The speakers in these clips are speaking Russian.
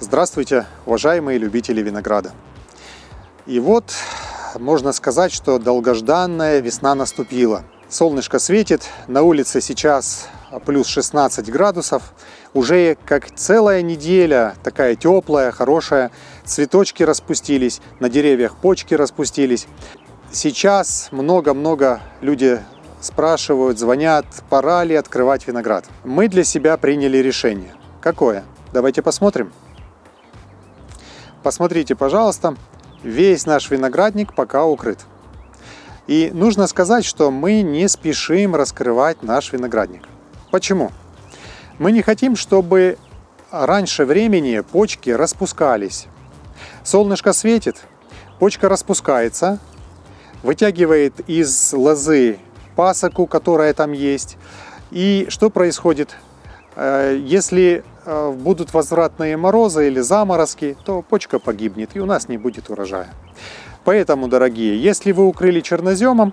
Здравствуйте, уважаемые любители винограда. И вот можно сказать, что долгожданная весна наступила. Солнышко светит, на улице сейчас плюс 16 градусов. Уже как целая неделя, такая теплая, хорошая. Цветочки распустились, на деревьях почки распустились. Сейчас много-много люди спрашивают, звонят, пора ли открывать виноград. Мы для себя приняли решение. Какое? Давайте посмотрим. Посмотрите, пожалуйста, весь наш виноградник пока укрыт. И нужно сказать, что мы не спешим раскрывать наш виноградник. Почему? Мы не хотим, чтобы раньше времени почки распускались. Солнышко светит, почка распускается, вытягивает из лозы пасоку, которая там есть. И что происходит? Э, если будут возвратные морозы или заморозки, то почка погибнет и у нас не будет урожая. Поэтому, дорогие, если вы укрыли черноземом,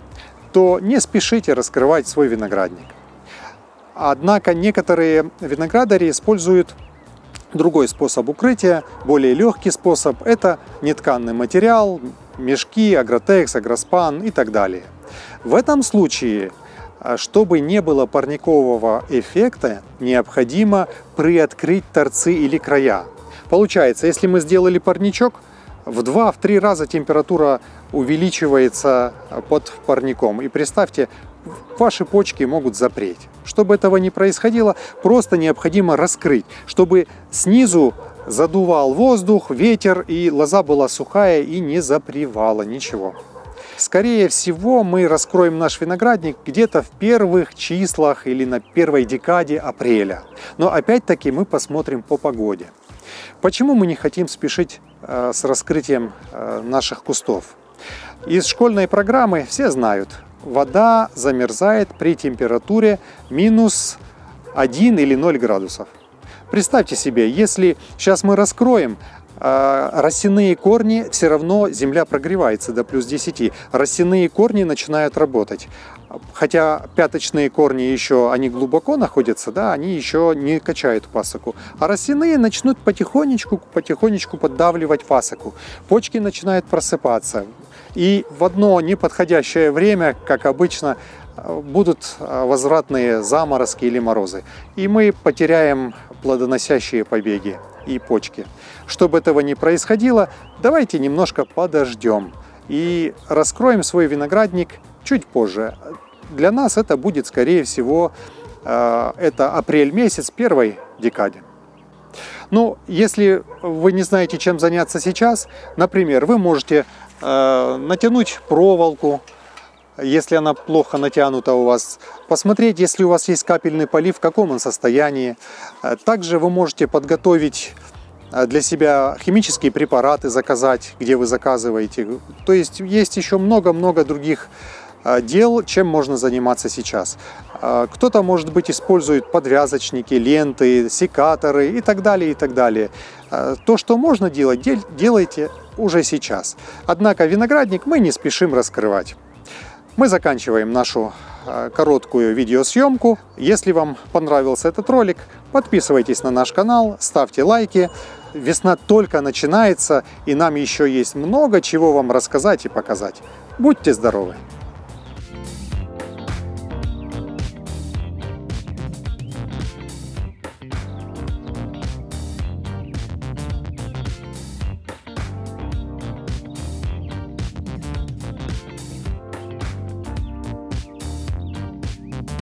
то не спешите раскрывать свой виноградник. Однако некоторые виноградари используют другой способ укрытия, более легкий способ. Это нетканный материал, мешки, агротекс, агроспан и так далее. В этом случае чтобы не было парникового эффекта, необходимо приоткрыть торцы или края. Получается, если мы сделали парничок, в 2-3 раза температура увеличивается под парником. И представьте, ваши почки могут запреть. Чтобы этого не происходило, просто необходимо раскрыть, чтобы снизу задувал воздух, ветер, и лоза была сухая и не запривала ничего. Скорее всего, мы раскроем наш виноградник где-то в первых числах или на первой декаде апреля. Но опять-таки мы посмотрим по погоде. Почему мы не хотим спешить э, с раскрытием э, наших кустов? Из школьной программы все знают, вода замерзает при температуре минус 1 или 0 градусов. Представьте себе, если сейчас мы раскроем, росяные корни, все равно земля прогревается до плюс 10. Росяные корни начинают работать. Хотя пяточные корни еще, они глубоко находятся, да, они еще не качают пасоку. А росяные начнут потихонечку, потихонечку поддавливать пасоку. Почки начинают просыпаться. И в одно неподходящее время, как обычно, будут возвратные заморозки или морозы. И мы потеряем плодоносящие побеги и почки. Чтобы этого не происходило, давайте немножко подождем и раскроем свой виноградник чуть позже. Для нас это будет, скорее всего, э, это апрель месяц первой декаде. Ну, если вы не знаете, чем заняться сейчас, например, вы можете э, натянуть проволоку, если она плохо натянута у вас, посмотреть, если у вас есть капельный полив, в каком он состоянии. Э, также вы можете подготовить э, для себя химические препараты заказать, где вы заказываете. То есть есть еще много-много других э, дел, чем можно заниматься сейчас. Кто-то, может быть, использует подвязочники, ленты, секаторы и так далее, и так далее. То, что можно делать, делайте уже сейчас. Однако виноградник мы не спешим раскрывать. Мы заканчиваем нашу э, короткую видеосъемку. Если вам понравился этот ролик, подписывайтесь на наш канал, ставьте лайки. Весна только начинается, и нам еще есть много чего вам рассказать и показать. Будьте здоровы!